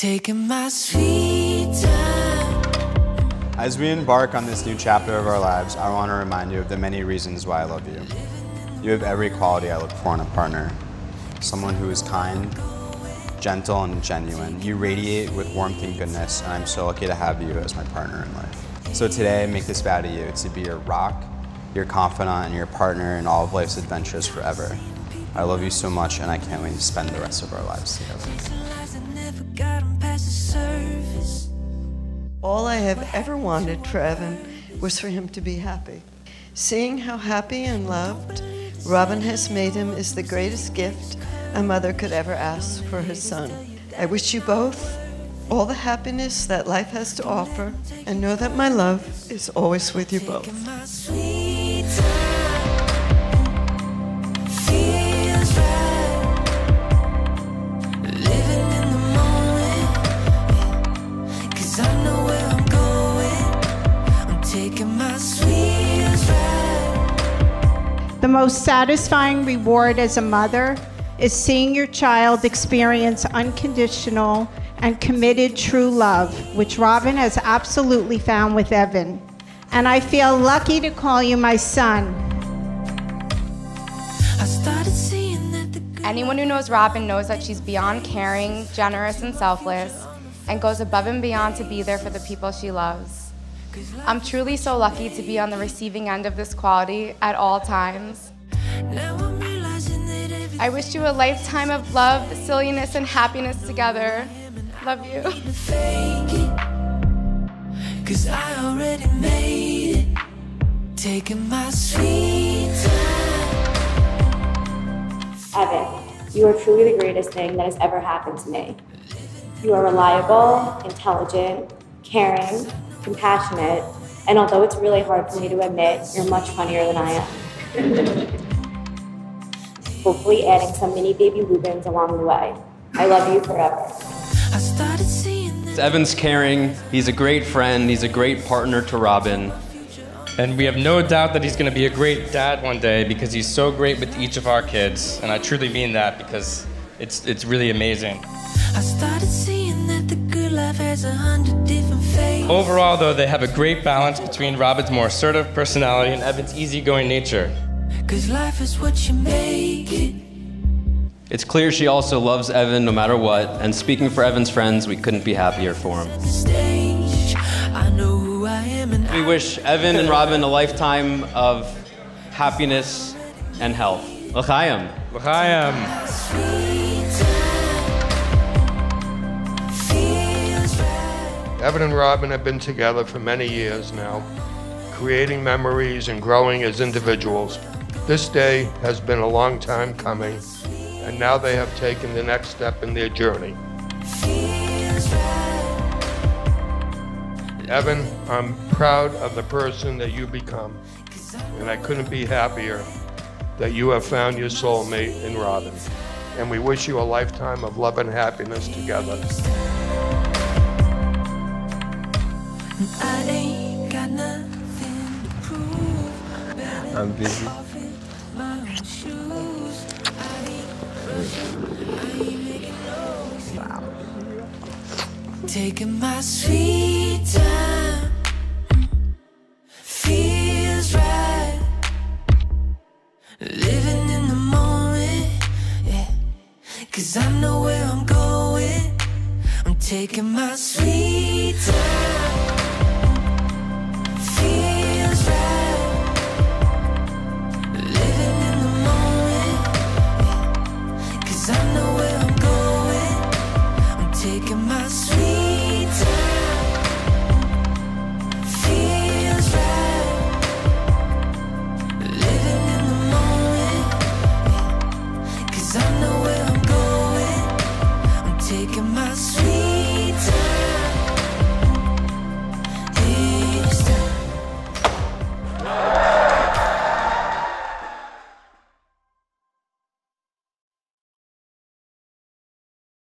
taking my sweet time. As we embark on this new chapter of our lives, I want to remind you of the many reasons why I love you. You have every quality I look for in a partner. Someone who is kind, gentle, and genuine. You radiate with warmth and goodness, and I'm so lucky to have you as my partner in life. So today, I make this vow to you to be your rock, your confidant, and your partner in all of life's adventures forever. I love you so much, and I can't wait to spend the rest of our lives together. All I have ever wanted for Evan was for him to be happy. Seeing how happy and loved Robin has made him is the greatest gift a mother could ever ask for her son. I wish you both all the happiness that life has to offer and know that my love is always with you both. The most satisfying reward as a mother is seeing your child experience unconditional and committed true love, which Robin has absolutely found with Evan. And I feel lucky to call you my son. Anyone who knows Robin knows that she's beyond caring, generous, and selfless, and goes above and beyond to be there for the people she loves. I'm truly so lucky to be on the receiving end of this quality at all times. I wish you a lifetime of love, silliness, and happiness together. Love you. Cause I already made it, taking my sweet Evan, you are truly the greatest thing that has ever happened to me. You are reliable, intelligent, caring, compassionate, and although it's really hard for me to admit, you're much funnier than I am. Hopefully adding some mini baby Rubens along the way. I love you forever. Evan's caring, he's a great friend, he's a great partner to Robin. And we have no doubt that he's going to be a great dad one day because he's so great with each of our kids. And I truly mean that because it's, it's really amazing. Overall, though, they have a great balance between Robin's more assertive personality and Evan's easygoing nature. Cause life is what you make it. It's clear she also loves Evan no matter what, and speaking for Evan's friends, we couldn't be happier for him. We wish Evan and Robin a lifetime of happiness and health. L'chaim. L'chaim. Evan and Robin have been together for many years now, creating memories and growing as individuals. This day has been a long time coming, and now they have taken the next step in their journey. Evan, I'm proud of the person that you become, and I couldn't be happier that you have found your soulmate in Robin. And we wish you a lifetime of love and happiness together. I'm busy. Taking my sweet time feels right. Living in the moment, yeah. Cause I know where I'm going. I'm taking my sweet Cause I know where I'm going. I'm taking my sweet